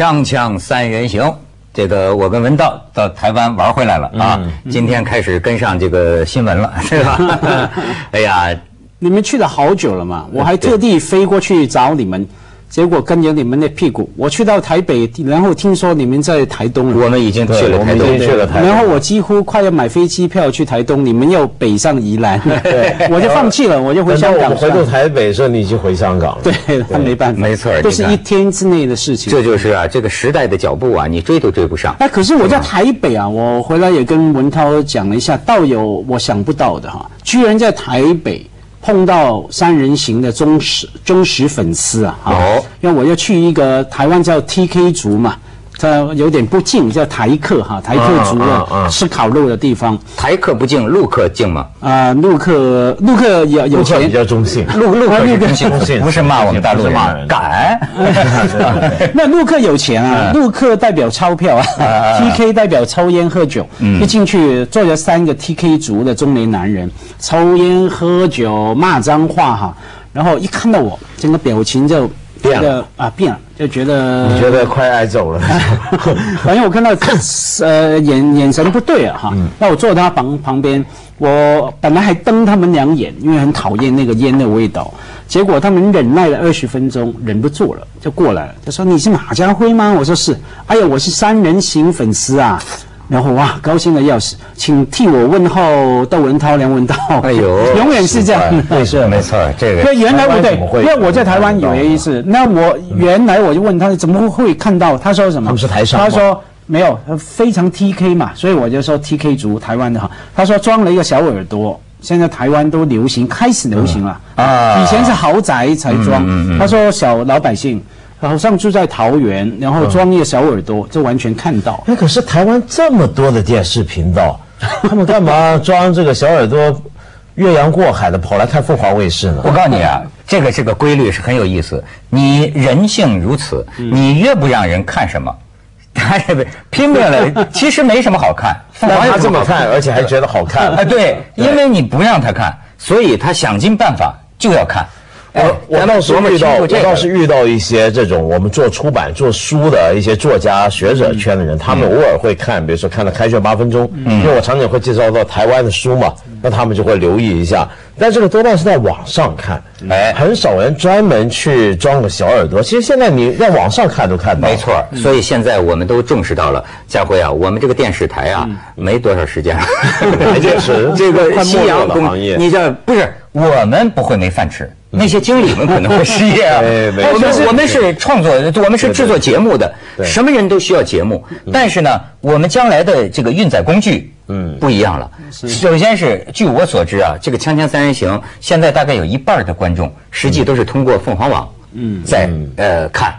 锵锵三人行，这个我跟文道到台湾玩回来了啊，今天开始跟上这个新闻了，是吧？哎呀，你们去了好久了嘛，我还特地飞过去找你们。结果跟着你们的屁股，我去到台北，然后听说你们在台东我们已经去了台东，去了台东。然后我几乎快要买飞机票去台东，你们又北上宜兰，我就放弃了，我就回香港。回到台北时候，你已经回香港了。对，他没办法，没错，都是一天之内的事情。这就是啊，这个时代的脚步啊，你追都追不上。哎，可是我在台北啊，我回来也跟文涛讲了一下，倒有我想不到的哈，居然在台北。碰到三人行的忠实忠实粉丝啊，哦，因为我要去一个台湾叫 TK 族嘛。它有点不敬，叫台客哈，台客族的吃烤肉的地方。台客不敬，陆客敬吗？啊，陆客陆客有有钱，比较中性。陆陆客比较中性，不是骂我们大陆人，敢。那陆客有钱啊，陆客代表钞票啊，TK 代表抽烟喝酒。一进去坐着三个 TK 族的中年男人，抽烟喝酒骂脏话哈，然后一看到我，整个表情就。变了啊，变了，就觉得你觉得快挨揍了，反正我看到呃眼眼神不对啊哈，那我坐他旁旁边，我本来还瞪他们两眼，因为很讨厌那个烟的味道，结果他们忍耐了二十分钟，忍不住了，就过来了，他说你是马家辉吗？我说是，哎呀，我是三人行粉丝啊。然后哇，高兴的要死，请替我问候窦文涛、梁文道。哎呦，永远是这样。对，是没错，这个。对，原来不对，因为我在台湾有一次。那我原来我就问他怎么会看到？他说什么？他们是台上。他说没有，非常 T K 嘛，所以我就说 T K 族台湾的哈。他说装了一个小耳朵，现在台湾都流行，开始流行了啊。以前是豪宅才装，他说小老百姓。好像住在桃园，然后装一个小耳朵，就完全看到。那可是台湾这么多的电视频道，他们干嘛装这个小耳朵，越洋过海的跑来看凤凰卫视呢？我告诉你啊，这个这个规律是很有意思。你人性如此，你越不让人看什么，他拼命了，其实没什么好看。他这么看，而且还觉得好看。哎，对，因为你不让他看，所以他想尽办法就要看。我我倒是遇到，我倒是遇到一些这种我们做出版、做书的一些作家、学者圈的人，他们偶尔会看，比如说看了开卷八分钟，因为我常常会介绍到台湾的书嘛，那他们就会留意一下。但这个多半是在网上看，哎，很少人专门去装个小耳朵。其实现在你在网上看都看到，没错。所以现在我们都重视到了，家辉啊，我们这个电视台啊，没多少时间了，就是这个夕阳工业，你这不是我们不会没饭吃。那些经理 们可能会失业啊！我们我们是创作，我们是制作节目的，什么人都需要节目。但是呢，我们将来的这个运载工具，嗯，不一样了。首先是据我所知啊，这个《锵锵三人行》现在大概有一半的观众，实际都是通过凤凰网，嗯，在呃看。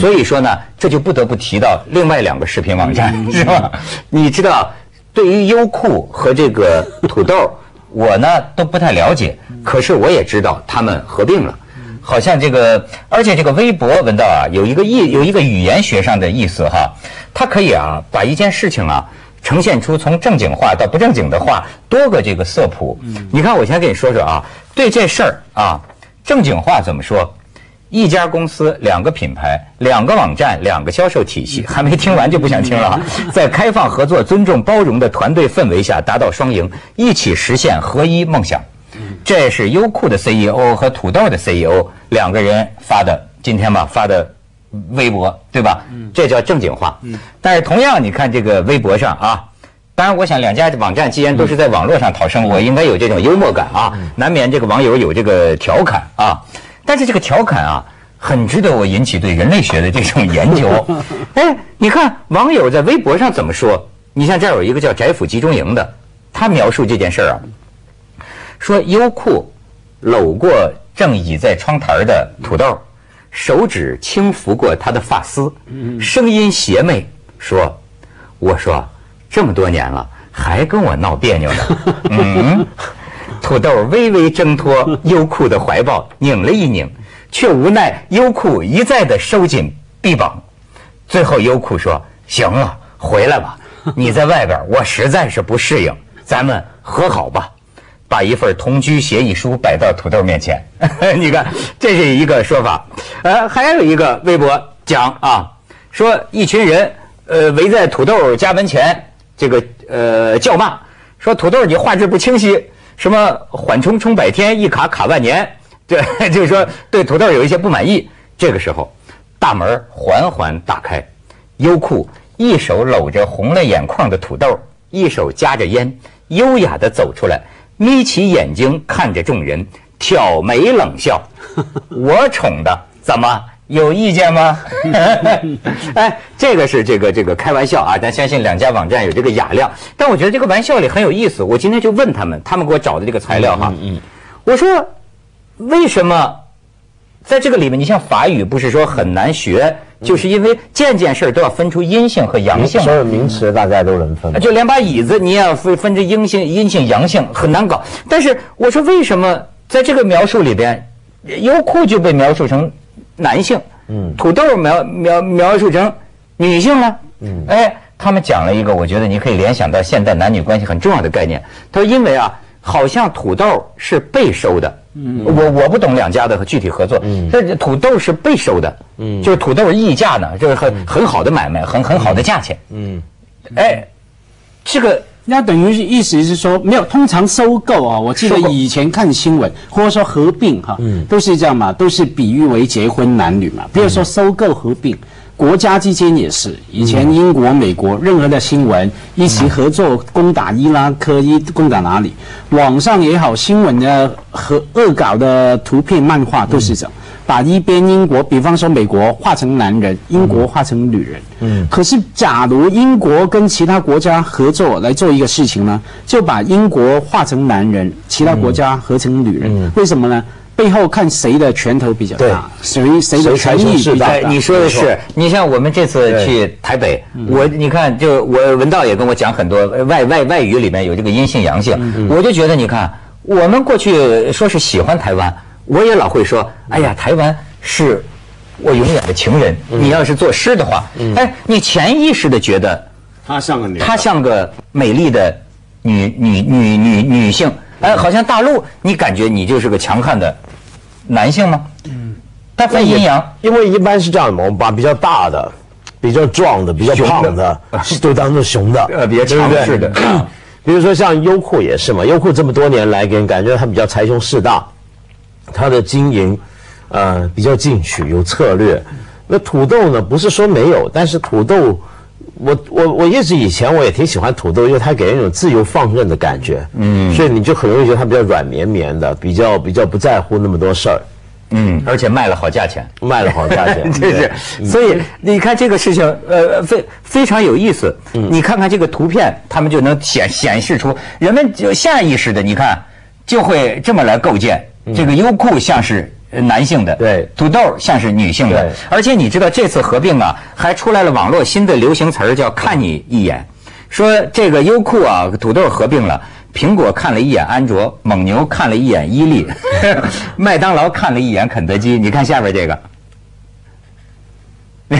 所以说呢，这就不得不提到另外两个视频网站，是吧？你知道，对于优酷和这个土豆。我呢都不太了解，可是我也知道他们合并了，好像这个，而且这个微博文道啊有一个意有一个语言学上的意思哈，它可以啊把一件事情啊呈现出从正经话到不正经的话多个这个色谱。你看我先跟你说说啊，对这事儿啊正经话怎么说？一家公司，两个品牌，两个网站，两个销售体系，还没听完就不想听了。在开放、合作、尊重、包容的团队氛围下，达到双赢，一起实现合一梦想。这是优酷的 CEO 和土豆的 CEO 两个人发的，今天吧发的微博，对吧？这叫正经话。但是同样，你看这个微博上啊，当然，我想两家网站既然都是在网络上讨生活，应该有这种幽默感啊，难免这个网友有这个调侃啊。但是这个调侃啊，很值得我引起对人类学的这种研究。哎，你看网友在微博上怎么说？你像这儿有一个叫“翟府集中营”的，他描述这件事儿啊，说优酷搂过正倚在窗台的土豆，手指轻拂过他的发丝，声音邪魅说：“我说这么多年了，还跟我闹别扭呢。”嗯。土豆微微挣脱 优酷的怀抱，拧了一拧，却无奈优酷一再的收紧臂膀。最后优酷说：“行了，回来吧，你在外边，我实在是不适应，咱们和好吧。”把一份同居协议书摆到土豆面前，你看，这是一个说法。呃，还有一个微博讲啊，说一群人呃围在土豆家门前，这个呃叫骂，说土豆你画质不清晰，什么缓冲冲百天，一卡卡万年，对，就是说对土豆有一些不满意。这个时候，大门缓缓打开，优酷一手搂着红了眼眶的土豆，一手夹着烟，优雅地走出来，眯起眼睛看着众人，挑眉冷笑：“ 我宠的，怎么有意见吗？” 哎，这个是这个这个开玩笑啊，咱相信两家网站有这个雅量。但我觉得这个玩笑里很有意思。我今天就问他们，他们给我找的这个材料哈，我说为什么？在这个里面，你像法语不是说很难学，就是因为件件事儿都要分出阴性和阳性。所有名词大家都能分。就连把椅子你也要分分这阴性、阴性、阳性，很难搞。但是我说为什么在这个描述里边，优酷就被描述成男性，嗯，土豆描描描述成女性呢？嗯，哎，他们讲了一个，我觉得你可以联想到现代男女关系很重要的概念。他说，因为啊，好像土豆是被收的。我我不懂两家的具体合作，这土豆是被收的，就是土豆溢价呢，就是很很好的买卖，很很好的价钱。嗯，哎，这个那等于意思是说，没有通常收购啊，我记得以前看新闻或者说合并哈，都是这样嘛，都是比喻为结婚男女嘛，比如说收购合并。国家之间也是，以前英国、美国任何的新闻一起合作攻打伊拉克，一攻打哪里？网上也好，新闻的和恶搞的图片、漫画都是这样，把一边英国，比方说美国化成男人，英国化成女人。嗯。可是，假如英国跟其他国家合作来做一个事情呢，就把英国化成男人，其他国家合成女人。嗯为什么呢？背后看谁的拳头比较大，谁谁的权力比较大。你说的是，你像我们这次去台北，我你看，就我文道也跟我讲很多外外外语里面有这个阴性阳性，我就觉得你看，我们过去说是喜欢台湾，我也老会说，哎呀，台湾是我永远的情人。你要是作诗的话，哎，你潜意识的觉得她像个女，她像个美丽的女女女女女性。哎，好像大陆，你感觉你就是个强悍的。男性吗？嗯，它分阴阳，因为一般是这样的，我们把比较大的、比较壮的、比较胖的，都当做雄的，呃，比较强势的。比如说像优酷也是嘛，优酷这么多年来给人感觉它比较财雄势大，它的经营，呃，比较进取，有策略。那土豆呢，不是说没有，但是土豆。我我我一直以前我也挺喜欢土豆，因为它给人一种自由放任的感觉，嗯，所以你就很容易觉得它比较软绵绵的，比较比较不在乎那么多事儿，嗯，而且卖了好价钱，卖了好价钱，就是，所以你看这个事情，呃，非非常有意思，嗯。你看看这个图片，他们就能显显示出人们就下意识的，你看就会这么来构建这个优酷像是。男性的对。土豆像是女性的，而且你知道这次合并啊，还出来了网络新的流行词儿叫“看你一眼”，说这个优酷啊土豆合并了，苹果看了一眼安卓，蒙牛看了一眼伊利，麦当劳看了一眼肯德基。你看下边这个，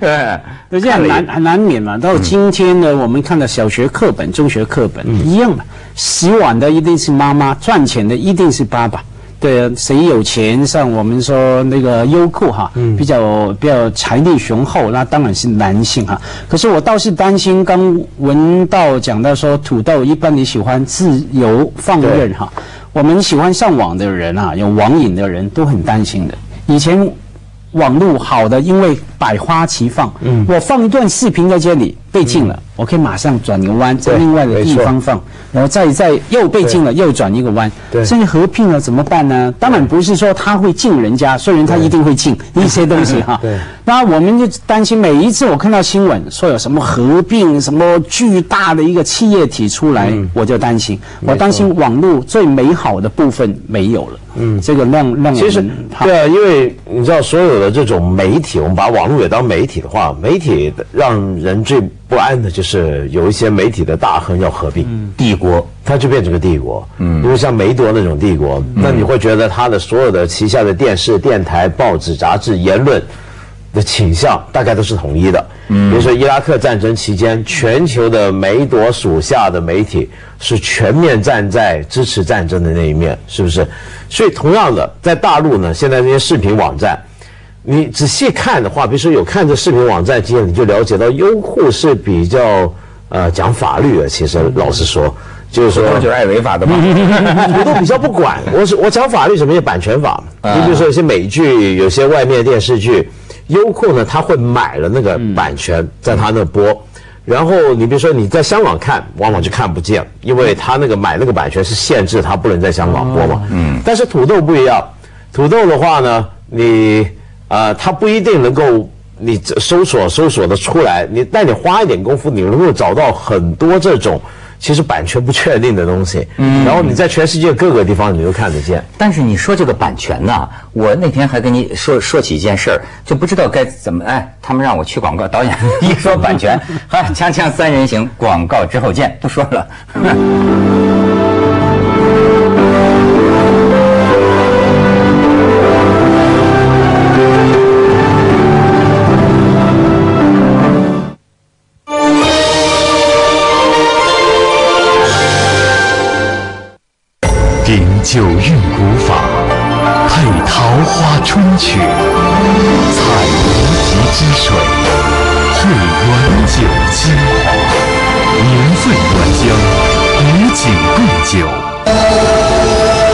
对，这样难难免嘛。到今天呢，我们看到小学课本、中学课本一样的，洗碗的一定是妈妈，赚钱的一定是爸爸。对，谁有钱？像我们说那个优酷哈，比较比较财力雄厚，那当然是男性哈。可是我倒是担心，刚文道讲到说土豆一般你喜欢自由放任哈，我们喜欢上网的人啊，有网瘾的人都很担心的。以前网络好的，因为百花齐放，嗯，我放一段视频在这里被禁了。我可以马上转个弯，在另外的地方放，然后再再又被禁了，又转一个弯。对，甚至合并了怎么办呢？当然不是说他会禁人家，虽然他一定会禁一些东西哈。对。那我们就担心每一次我看到新闻说有什么合并、什么巨大的一个企业体出来，我就担心。我担心网络最美好的部分没有了。嗯，这个让让其实对啊，因为你知道所有的这种媒体，我们把网络也当媒体的话，媒体让人最。不安的就是有一些媒体的大亨要合并帝国，它就变成个帝国。嗯，如果像梅多那种帝国，那你会觉得他的所有的旗下的电视、电台、报纸、杂志言论的倾向大概都是统一的。嗯，比如说伊拉克战争期间，全球的梅多属下的媒体是全面站在支持战争的那一面，是不是？所以同样的，在大陆呢，现在这些视频网站。你仔细看的话，比如说有看这视频网站经验，你就了解到优酷是比较呃讲法律的。其实老实说，就是说就是爱违法的嘛，我都比较不管。我是我讲法律什么叫版权法？你比如说有些美剧，有些外面电视剧，优酷呢他会买了那个版权，在他那播。然后你比如说你在香港看，往往就看不见，因为他那个买那个版权是限制他不能在香港播嘛。嗯。但是土豆不一样，土豆的话呢，你呃，它不一定能够你搜索搜索的出来，你但你花一点功夫，你能够找到很多这种。其实版权不确定的东西，嗯，然后你在全世界各个地方你都看得见。但是你说这个版权呢，我那天还跟你说说起一件事儿，就不知道该怎么哎，他们让我去广告，导演一说版权，好，锵锵三人行，广告之后见，不说了。曲，采无极之水，汇原酒精华，年份原浆，与景共酒。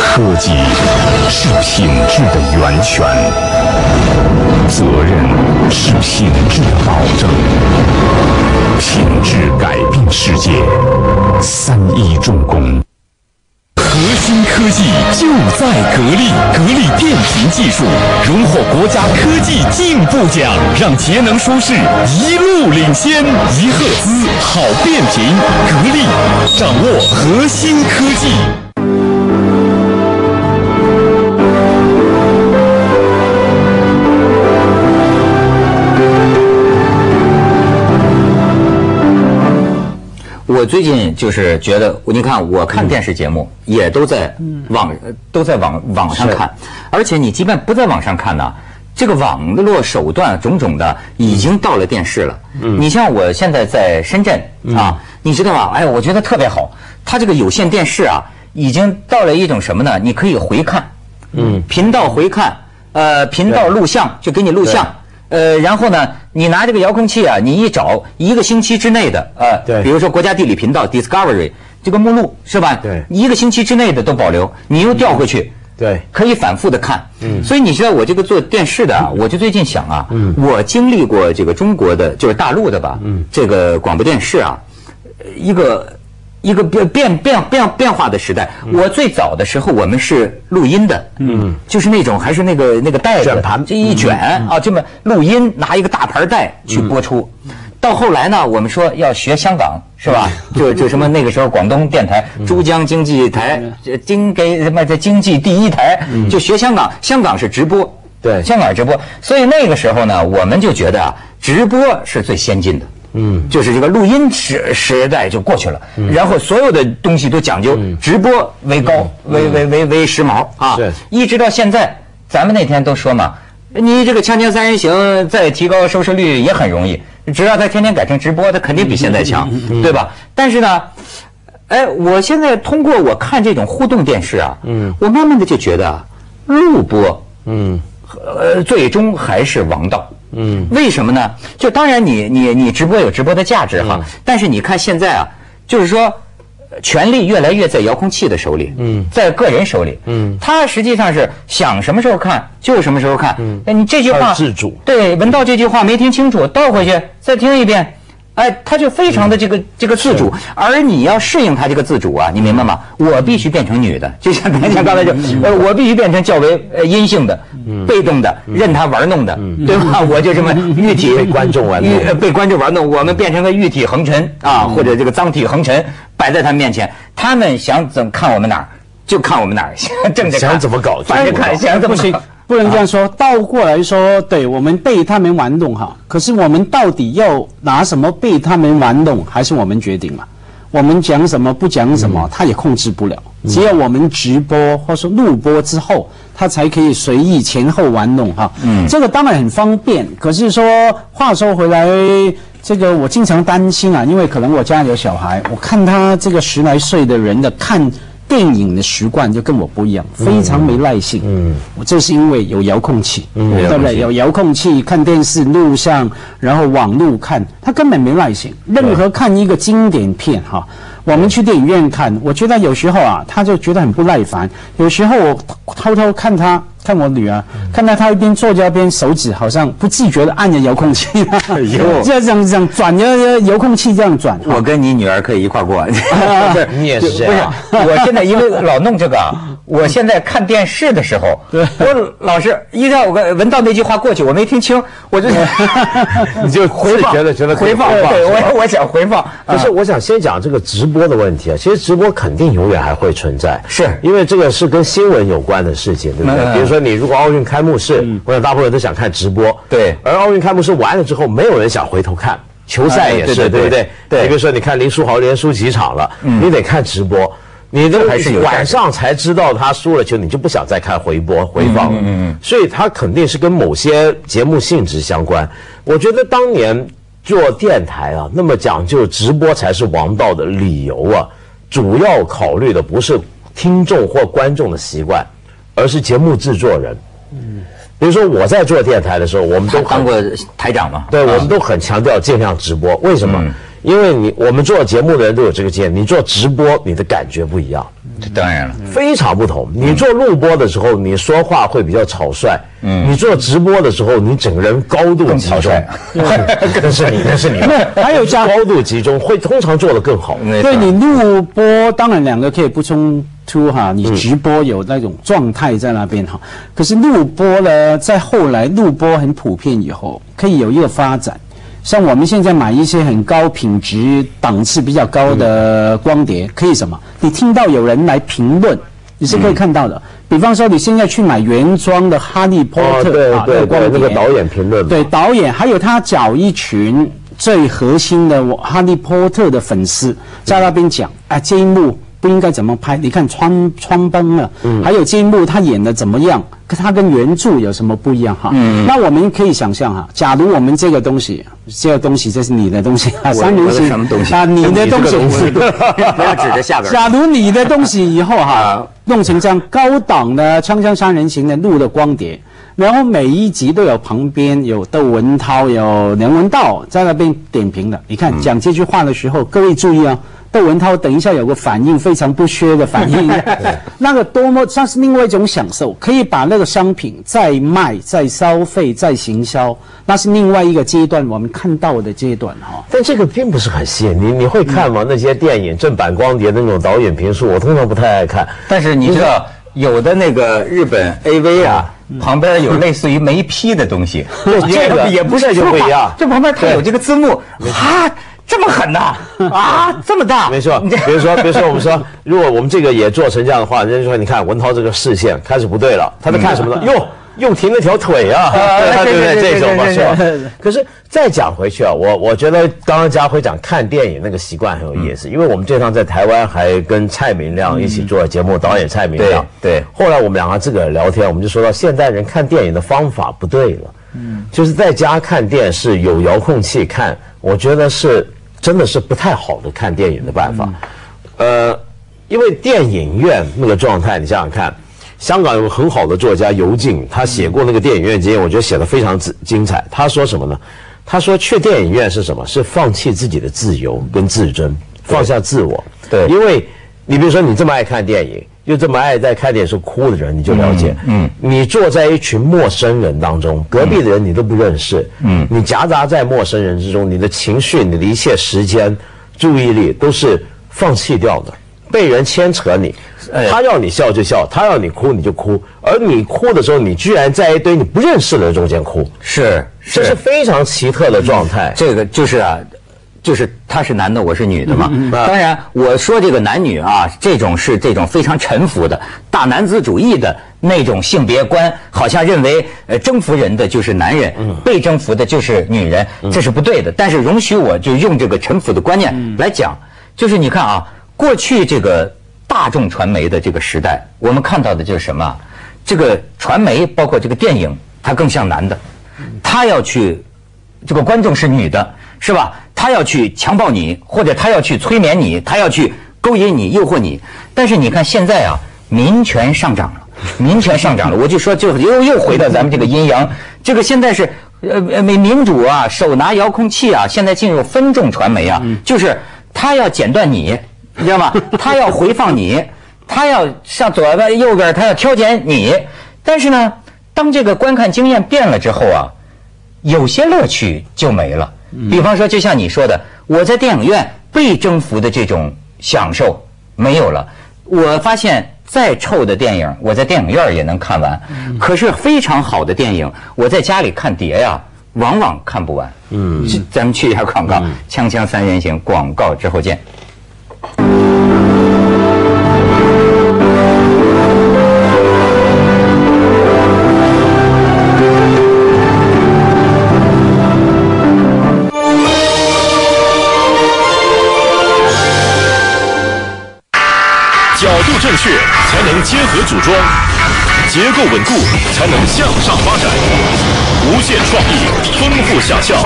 科技是品质的源泉，责任是品质的保证。品质改变世界，三一重工。新科技就在格力，格力变频技术荣获国家科技进步奖，让节能舒适一路领先。一赫兹好变频，格力掌握核心科技。我最近就是觉得，你看，我看电视节目也都在网，都在网网上看，而且你即便不在网上看呢，这个网络手段种种的已经到了电视了。你像我现在在深圳啊，你知道吧？哎，我觉得特别好，它这个有线电视啊，已经到了一种什么呢？你可以回看，嗯，频道回看，呃，频道录像就给你录像。呃，然后呢，你拿这个遥控器啊，你一找一个星期之内的，呃，对，比如说国家地理频道 Discovery 这个目录是吧？对，一个星期之内的都保留，你又调回去，对，可以反复的看。嗯，所以你知道我这个做电视的啊，我就最近想啊，嗯，我经历过这个中国的，就是大陆的吧，嗯，这个广播电视啊，一个。一个变变变变变化的时代。我最早的时候，我们是录音的，嗯，就是那种还是那个那个带卷盘，这一卷啊，这么录音，拿一个大盘带去播出。到后来呢，我们说要学香港，是吧？就就什么那个时候广东电台珠江经济台，经给什么这经济第一台，就学香港。香港是直播，对，香港直播。所以那个时候呢，我们就觉得啊，直播是最先进的。嗯，就是这个录音时时代就过去了，然后所有的东西都讲究直播为高，为为为为时髦啊！是，一直到现在，咱们那天都说嘛，你这个《锵锵三人行》再提高收视率也很容易，只要他天天改成直播，他肯定比现在强，对吧？但是呢，哎，我现在通过我看这种互动电视啊，嗯，我慢慢的就觉得录播，嗯，呃，最终还是王道。嗯，为什么呢？就当然你你你直播有直播的价值哈，但是你看现在啊，就是说，权力越来越在遥控器的手里，嗯，在个人手里，嗯，他实际上是想什么时候看就什么时候看，嗯，哎，你这句话自主，对，文道这句话没听清楚，倒回去再听一遍。哎，他就非常的这个这个自主，而你要适应他这个自主啊，你明白吗？我必须变成女的，就像像刚才就，呃，我必须变成较为呃阴性的、被动的，任他玩弄的，对吧？我就这么玉 体被观众玩弄，被观众玩弄，我们变成个玉体横陈啊，或者这个脏体横陈摆在他面前，他们想怎么看我们哪儿就看我们哪儿，正着想怎么搞，反正看想怎么行。不能这样说，倒过来说，对我们被他们玩弄哈。可是我们到底要拿什么被他们玩弄，还是我们决定嘛？我们讲什么不讲什么，他也控制不了。只要我们直播或是录播之后，他才可以随意前后玩弄哈。嗯，这个当然很方便。可是说话说回来，这个我经常担心啊，因为可能我家有小孩，我看他这个十来岁的人的看。电影的习惯就跟我不一样，非常没耐性。嗯，我这是因为有遥控器，对不对？有遥控器看电视、录像，然后网络看，他根本没耐性。任何看一个经典片哈。我们去电影院看，我觉得有时候啊，他就觉得很不耐烦。有时候我偷偷看他，看我女儿，看到他一边坐着一边手指好像不自觉的按着遥控器，这样这样转着遥控器这样转。我跟你女儿可以一块过，你也是这样。我现在因为老弄这个。我现在看电视的时候，我老是一旦我闻到那句话过去，我没听清，我就 你就回放，觉得觉得回放，对我我想回放。不是，我想先讲这个直播的问题啊。其实直播肯定永远还会存在，是因为这个是跟新闻有关的事情，对不对？比如说你如果奥运开幕式，我想大部分人都想看直播，对。而奥运开幕式完了之后，没有人想回头看，球赛也是，对不对？对。你比如说，你看林书豪连输几场了，你得看直播。你都还是晚上才知道他输了球，你就不想再看回播回放了。嗯嗯。所以他肯定是跟某些节目性质相关。我觉得当年做电台啊，那么讲究直播才是王道的理由啊，主要考虑的不是听众或观众的习惯，而是节目制作人。嗯。比如说我在做电台的时候，我们都当过台长嘛。对，我们都很强调尽量直播。为什么？因为你我们做节目的人都有这个经验，你做直播你的感觉不一样，当然了，非常不同。你做录播的时候，你说话会比较草率，嗯，你做直播的时候，你整个人高度集中，那是你，那是你，还有加高度集中，会通常做得更好。对你录播，当然两个可以不冲突哈，你直播有那种状态在那边哈，可是录播呢，在后来录播很普遍以后，可以有一个发展。像我们现在买一些很高品质、档次比较高的光碟，可以什么？你听到有人来评论，你是可以看到的。比方说，你现在去买原装的《哈利波特》啊，那个光碟，那个导演评论，对导演，还有他找一群最核心的《哈利波特》的粉丝在那边讲，啊，这一幕。不应该怎么拍？你看穿穿崩了，还有这一幕他演的怎么样？他跟原著有什么不一样哈？那我们可以想象哈，假如我们这个东西，这个东西这是你的东西啊，三明治什么东西啊？你的东西不要 指着下边。假如你的东西以后哈，弄成这样高档的《锵锵三人行》的录的光碟，然后每一集都有旁边有窦文涛、有梁文道在那边点评的。你看讲这句话的时候，各位注意啊。窦文涛等一下有个反应，非常不屑的反应，那个多么像是另外一种享受，可以把那个商品再卖、再消费、再行销，那是另外一个阶段我们看到的阶段哈。但这个并不是很吸引你，你会看吗？那些电影正版光碟的那种导演评述，我通常不太爱看。但是你知道，有的那个日本 AV 啊，旁边有类似于没批的东西，这个也不是就不一样，这旁边它有这个字幕啊。这么狠呐！啊，这么大，没错。比如说，比如说，我们说，如果我们这个也做成这样的话，人家说，你看文涛这个视线开始不对了，他在看什么呢？哟，又停了条腿啊，对不对？这种嘛，是吧？可是再讲回去啊，我我觉得刚刚家辉讲看电影那个习惯很有意思，因为我们这趟在台湾还跟蔡明亮一起做节目，导演蔡明亮。对。后来我们两个自个儿聊天，我们就说到现代人看电影的方法不对了。嗯。就是在家看电视有遥控器看，我觉得是。真的是不太好的看电影的办法，呃，因为电影院那个状态，你想想看，香港有个很好的作家尤静，他写过那个电影院经验，我觉得写的非常精精彩。他说什么呢？他说去电影院是什么？是放弃自己的自由跟自尊，放下自我。对，因为你比如说你这么爱看电影。又这么爱在看电视哭的人，你就了解。嗯，你坐在一群陌生人当中，隔壁的人你都不认识。嗯，你夹杂在陌生人之中，你的情绪、你的一切时间、注意力都是放弃掉的，被人牵扯你。他要你笑就笑，他要你哭你就哭，而你哭的时候，你居然在一堆你不认识的人中间哭，是，这是非常奇特的状态。这个就是啊。就是他是男的，我是女的嘛。当然，我说这个男女啊，这种是这种非常臣服的大男子主义的那种性别观，好像认为呃征服人的就是男人，被征服的就是女人，这是不对的。但是容许我就用这个臣服的观念来讲，就是你看啊，过去这个大众传媒的这个时代，我们看到的就是什么？这个传媒包括这个电影，它更像男的，他要去，这个观众是女的，是吧？他要去强暴你，或者他要去催眠你，他要去勾引你、诱惑你。但是你看现在啊，民权上涨了，民权上涨了，我就说就又又回到咱们这个阴阳，这个现在是呃呃民民主啊，手拿遥控器啊，现在进入分众传媒啊，就是他要剪断你，你知道吗？他要回放你，他要上左边右边，他要挑拣你。但是呢，当这个观看经验变了之后啊，有些乐趣就没了。比方说，就像你说的，我在电影院被征服的这种享受没有了。我发现再臭的电影，我在电影院也能看完。可是非常好的电影，我在家里看碟呀，往往看不完。嗯，咱们去一下广告，锵锵三人行，广告之后见。正确才能结合组装，结构稳固才能向上发展，无限创意，丰富想象，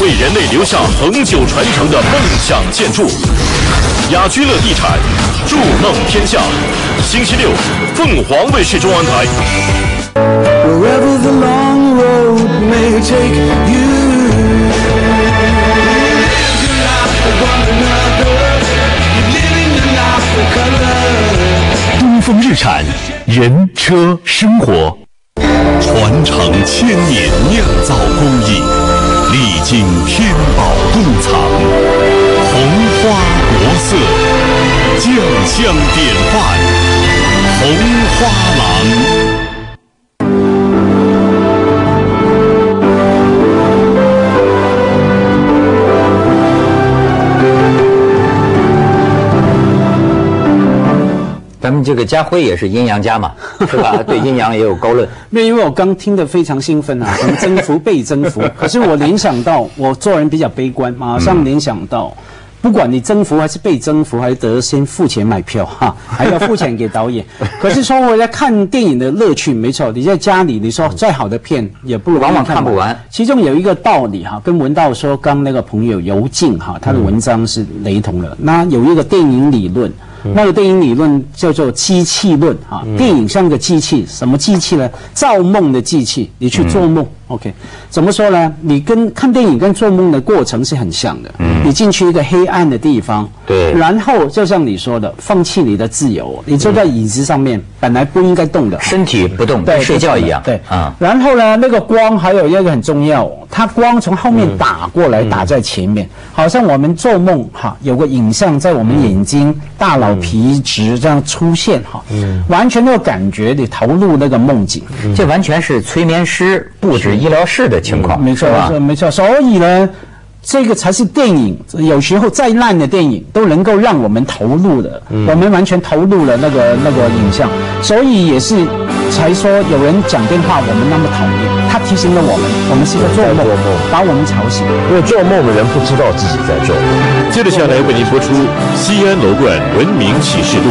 为人类留下恒久传承的梦想建筑。雅居乐地产，筑梦天下。星期六，凤凰卫视中文台。产，人车生活，传承千年酿造工艺，历经天宝洞藏，红花国色，酱香典范，红花郎。咱们这个家辉也是阴阳家嘛，是吧？对阴阳也有高论。那因为我刚听得非常兴奋啊，什么征服被征服，可是我联想到我做人比较悲观，马上联想到，不管你征服还是被征服，还得先付钱买票哈，还要付钱给导演。可是说回来看电影的乐趣，没错，你在家里你说再好的片也不往往看不完。其中有一个道理哈，跟文道说刚那个朋友尤静哈，他的文章是雷同的。那有一个电影理论。那个电影理论叫做机器论啊，电影像个机器，什么机器呢？造梦的机器，你去做梦。OK，怎么说呢？你跟看电影跟做梦的过程是很像的。嗯，你进去一个黑暗的地方，对，然后就像你说的，放弃你的自由，你坐在椅子上面，本来不应该动的，身体不动，对睡觉一样。对啊，然后呢，那个光还有一个很重要，它光从后面打过来，打在前面，好像我们做梦哈，有个影像在我们眼睛、大脑皮质这样出现哈，嗯，完全那个感觉，你投入那个梦境，这完全是催眠师布置。医疗室的情况，没错，没错，没错。所以呢，这个才是电影。有时候再烂的电影都能够让我们投入的，我们完全投入了那个那个影像。所以也是才说有人讲电话，我们那么讨厌。他提醒了我们，我们是在做梦，把我们吵醒。因为做梦的人不知道自己在做。接着下来为您播出《西安楼冠文明启示录》。